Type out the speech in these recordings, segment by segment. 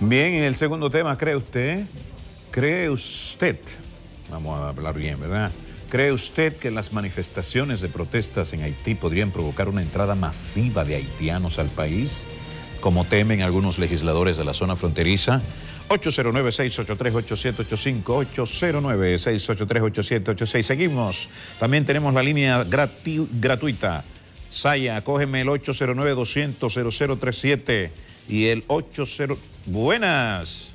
Bien, en el segundo tema, ¿cree usted? ¿Cree usted? Vamos a hablar bien, ¿verdad? ¿Cree usted que las manifestaciones de protestas en Haití podrían provocar una entrada masiva de haitianos al país? Como temen algunos legisladores de la zona fronteriza. 809-683-8785, 809-683-8786. Seguimos. También tenemos la línea gratuita. Saya, cógeme el 809-200-0037 y el 80... Buenas.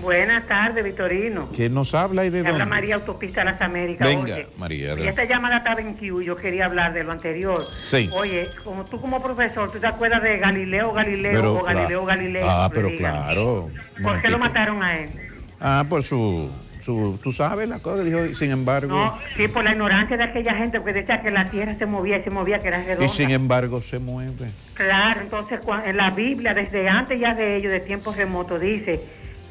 Buenas tardes, Vitorino. ¿Quién nos habla y de Me habla dónde? María Autopista Las Américas. Venga, Oye, María, Y esta llamada estaba en Q, yo quería hablar de lo anterior. Sí. Oye, como tú como profesor, ¿tú te acuerdas de Galileo Galileo Pero, o Galileo Galileo? Ah, pero digan? claro. ¿Por qué lo mataron a él? Ah, por su, su... ¿Tú sabes la cosa? Dijo, sin embargo... No, sí, por la ignorancia de aquella gente, porque decía que la tierra se movía y se movía, que era redonda. Y sin embargo se mueve. Claro, entonces en la Biblia, desde antes ya de ellos, de tiempos remotos, dice,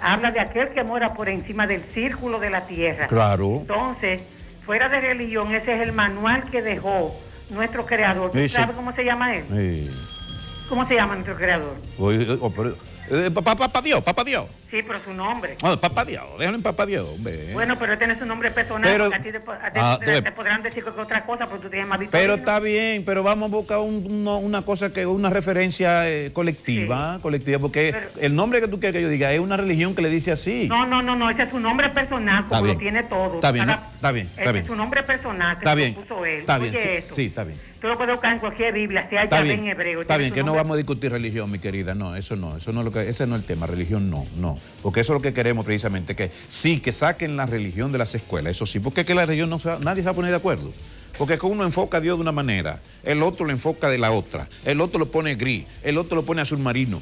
habla de aquel que mora por encima del círculo de la tierra. Claro. Entonces, fuera de religión, ese es el manual que dejó nuestro creador. ¿Tú sabes cómo se llama él? Sí. ¿Cómo se llama nuestro creador? Oye, oh, pero- eh, papá, papá Dios, papá Dios. Sí, pero su nombre. Papá Dios, déjalo en Dios, hombre. Bueno, pero él tiene su nombre personal, Pero- a ti te, po- a ti Ah, te- podrán decir que otra cosa, porque tú tienes más Pero Vitorino. está bien, pero vamos a buscar un- uno- una cosa que una referencia eh, colectiva, colectiva, porque Pero- el nombre que tú quieres que yo diga es una religión que le dice así. No, no, no, no, ese es su nombre personal, Está como lo tiene todo. Está bien, Cada- ¿no? Está bien, está ese bien. es su nombre personal, que está bien, puso él. está bien, Oye sí, está bien. Tú lo puedes buscar en cualquier Biblia, sea Está Yahvé bien, en hebreo. está bien, que no vamos a discutir religión, mi querida, no, eso no, eso no es lo que, ese no es el tema, religión no, no, porque eso es lo que queremos precisamente, que sí, que saquen la religión de las escuelas, eso sí, porque es que la religión no se nadie se va a poner de acuerdo, porque que uno enfoca a Dios de una manera, el otro lo enfoca de la otra, el otro lo pone gris, el otro lo pone azul marino.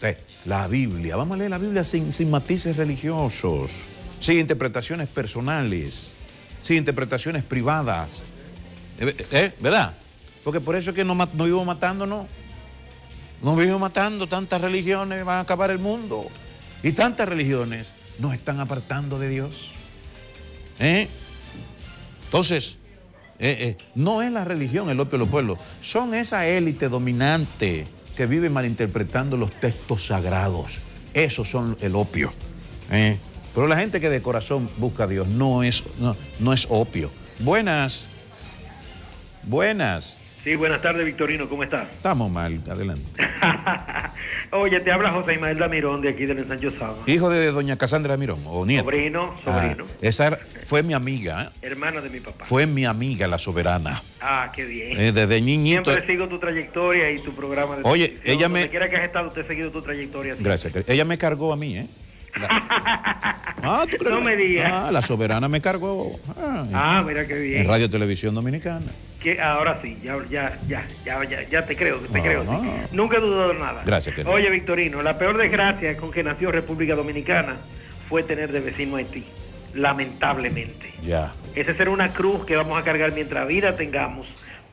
Eh, La Biblia, vamos a leer la Biblia sin, sin matices religiosos, sin interpretaciones personales, sin interpretaciones privadas, eh, eh, ¿verdad? Porque por eso es que mat- nos vivimos matándonos. Nos vivimos matando, tantas religiones van a acabar el mundo. Y tantas religiones nos están apartando de Dios. ¿Eh? Entonces, eh, eh, no es la religión el opio de los pueblos, son esa élite dominante que vive malinterpretando los textos sagrados. Esos son el opio. Pero la gente que de corazón busca a Dios no es, no, no es opio. Buenas. Buenas. Sí, buenas tardes, Victorino, ¿cómo estás? Estamos mal, adelante. Oye, te habla José Ismael Damirón de aquí del Ensancho Sama. Hijo de doña Casandra Mirón, o nieto. Sobrino, sobrino, Ah, esa fue mi amiga, ¿eh? hermana de mi papá. fue mi amiga la soberana. Ah, qué bien. Eh, desde niñito. Siempre sigo tu trayectoria y tu programa de Oye, ella me- Donde quiera que has estado, te he seguido tu trayectoria. sí. Gracias. Ella me cargó a mí, ¿eh? La- Ah, ¿tú crees No me digas. Ah, la soberana me cargó. Ah, Ah, mira qué bien. en Radio Televisión Dominicana. Que ahora sí, ya, ya, ya, ya, ya, te creo, te Ah, creo. sí. Nunca he dudado nada. Gracias, querido. Oye, Victorino, la peor desgracia con que nació República Dominicana fue tener de vecino a Haití, lamentablemente. Ya. Esa será una cruz que vamos a cargar mientras vida tengamos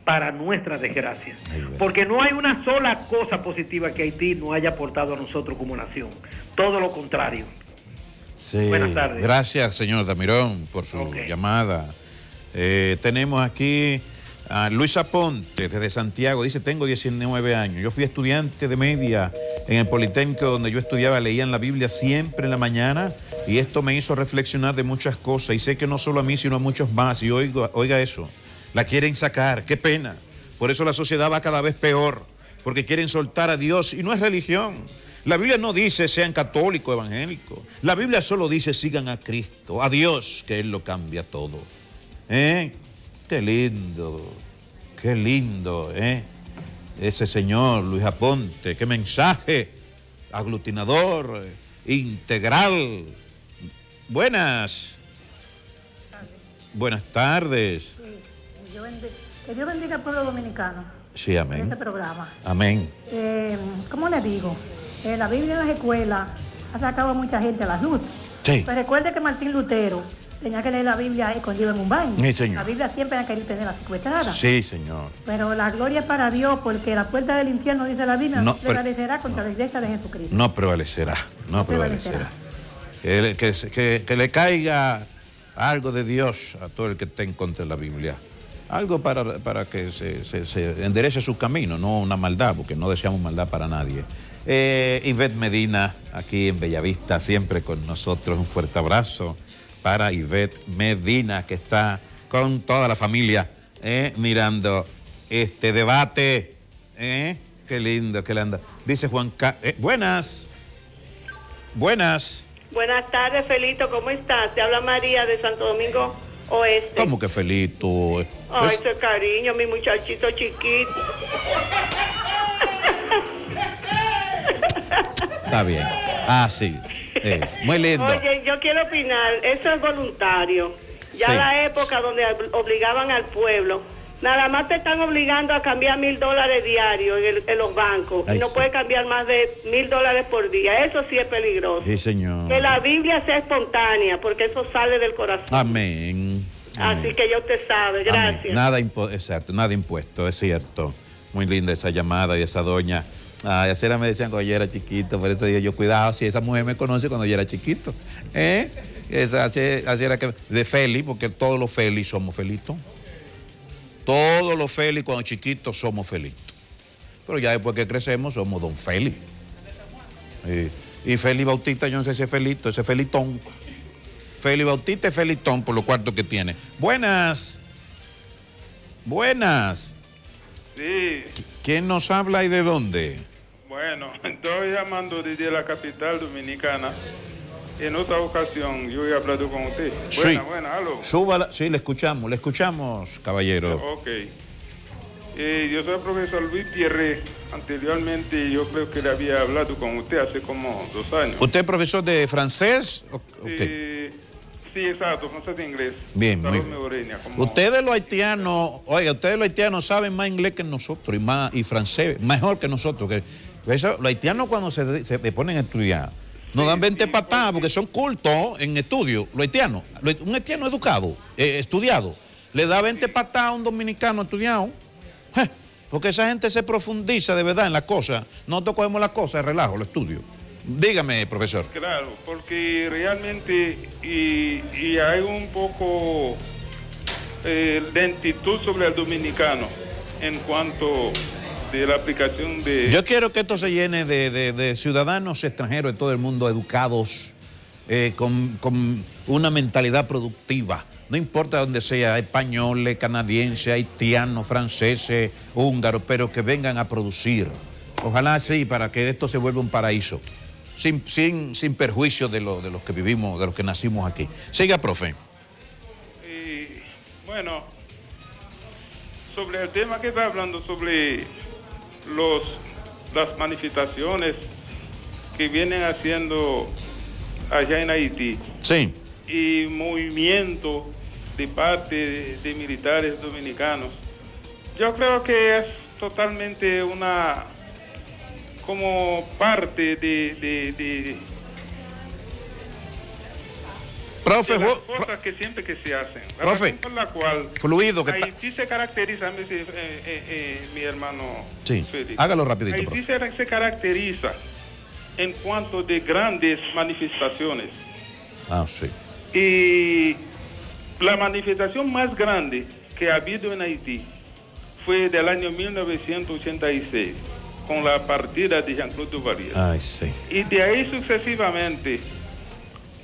para. Ay, verdad. Porque no hay una sola cosa positiva que Haití no haya aportado a nosotros como nación. Todo lo contrario. Sí. Buenas tardes. Gracias, señor Damirón, por su llamada. Eh, tenemos aquí a Luis Aponte, desde Santiago. Dice, tengo 19 años. Yo fui estudiante de media en el Politécnico donde yo estudiaba, leían la Biblia siempre en la mañana y esto me hizo reflexionar de muchas cosas y sé que no solo a mí, sino a muchos más. Y oiga, oiga eso, la quieren sacar, qué pena. Por eso la sociedad va cada vez peor, porque quieren soltar a Dios y no es religión. La Biblia no dice sean católicos, evangélicos. La Biblia solo dice sigan a Cristo, a Dios, que Él lo cambia todo. ¿Eh? Qué lindo, qué lindo, ¿eh? Ese señor Luis Aponte, qué mensaje aglutinador, integral. Buenas. Buenas tardes. Yo bendi- Que Dios bendiga al pueblo dominicano Sí, en amén. este programa. Amén. Eh, ¿Cómo le digo? Eh, la Biblia en las escuelas ha sacado a mucha gente a la luz. Sí. Pero recuerde que Martín Lutero tenía que leer la Biblia escondido en un baño. Sí, señor. La Biblia siempre ha querido tener la secuestrada. Sí, señor. Pero la gloria es para Dios porque la puerta del infierno, dice la Biblia, No, prevalecerá contra la iglesia de Jesucristo. No prevalecerá, no No prevalecerá. prevalecerá. Que, le- que se- que- que le caiga algo de Dios a todo el que esté en contra de la Biblia. Algo para, para que se, se- enderece su camino, no una maldad, porque no deseamos maldad para nadie. Eh, Ivette Medina, aquí en Bellavista, siempre con nosotros. Un fuerte abrazo para Ivette Medina, que está con toda la familia eh, mirando este debate. Eh. Qué lindo, qué lindo. Dice Juan Carlos. Eh, buenas. Buenas. Buenas tardes, Felito. ¿Cómo estás? Te habla María de Santo Domingo Oeste. ¿Cómo que Felito? Ay, ese cariño, mi muchachito chiquito. Está bien. Ah, sí. Eh, muy lindo. Oye, yo quiero opinar, eso es voluntario. Ya Sí. la época donde ob- obligaban al pueblo, nada más te están obligando a cambiar mil dólares diarios en, los bancos. Ay, y no sí. puedes cambiar más de mil dólares por día. Eso sí es peligroso. Sí, señor. Que la Biblia sea espontánea, porque eso sale del corazón. Amén. Amén. Así que ya usted sabe. Amén. Gracias. Nada, exacto, nada impuesto, es cierto. Muy linda esa llamada y esa doña. Ay, así era me decían cuando yo era chiquito, por eso digo yo, cuidado, si esa mujer me conoce cuando yo era chiquito. ¿Eh? Esa, así, así era que, de Feli, porque todos los Feli somos felitos. Todos los Feli cuando chiquitos somos felitos. Pero ya después que crecemos somos Don Feli. Y, y Feli Bautista, yo no sé si es Felito, ese es Felitón. Feli Bautista es Felitón por los cuartos que tiene. Buenas. Buenas. Sí, ¿Quién nos habla y de dónde? bueno, estoy llamando desde la capital dominicana. En otra ocasión yo he hablado con usted. Buena, buena, aló. Súbala. Sí, le escuchamos, le escuchamos, caballero. Ok. Eh, yo soy el profesor Luis Pierre. Anteriormente yo creo que le había hablado con usted hace como dos años. ¿Usted es profesor de francés? O- ok. Eh, sí, exacto, francés de inglés. Bien, muy bien. Como- Ustedes los haitianos, oiga, ustedes los haitianos saben más inglés que nosotros y más y francés, mejor que nosotros. Que, eso, los haitianos cuando se, se ponen a estudiar, nos Sí, dan 20 sí, patadas porque- son cultos en estudio. Los haitianos, lo- un haitiano educado, eh, estudiado, le da 20 patadas a un dominicano estudiado. Porque esa gente se profundiza de verdad en las cosas. Nosotros cogemos las cosas relajo, los estudios. Dígame, profesor. Claro, porque realmente y, y hay un poco eh, lentitud sobre el dominicano en cuanto de la aplicación de... Yo quiero que esto se llene de, de- de ciudadanos extranjeros de todo el mundo educados, eh, con, con una mentalidad productiva. No importa dónde sea, españoles, canadienses, haitianos, franceses, húngaros, pero que vengan a producir. Ojalá sí, para que esto se vuelva un paraíso, sin, sin, sin perjuicio de, lo- de los que vivimos, de los que nacimos aquí. Siga, profe. Y, bueno, sobre el tema que está hablando, sobre los, las manifestaciones que vienen haciendo allá en Haití Sí. y movimiento de parte de, de militares dominicanos, yo creo que es totalmente una como parte de, de- de- Profe, de las cosas que siempre que se hacen. La Profe, por la cual fluido que está. Haití se caracteriza, eh, eh, eh, mi hermano Sí, Félix. hágalo rapidito, Haití se, se caracteriza en cuanto de grandes manifestaciones. Ah, sí. Y la manifestación más grande que ha habido en Haití fue del año 1986, con la partida de Jean-Claude Duvalier. Ay, sí. Y de ahí sucesivamente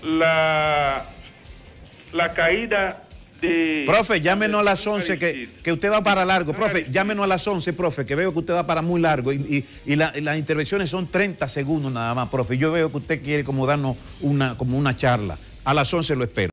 la, la caída de... Profe, llámenos a las 11, que, que usted va para largo. Profe, llámenos a las 11, profe, que veo que usted va para muy largo. Y, y- y la- y las intervenciones son 30 segundos nada más, profe. Yo veo que usted quiere como darnos una, como una charla. A las 11 lo espero.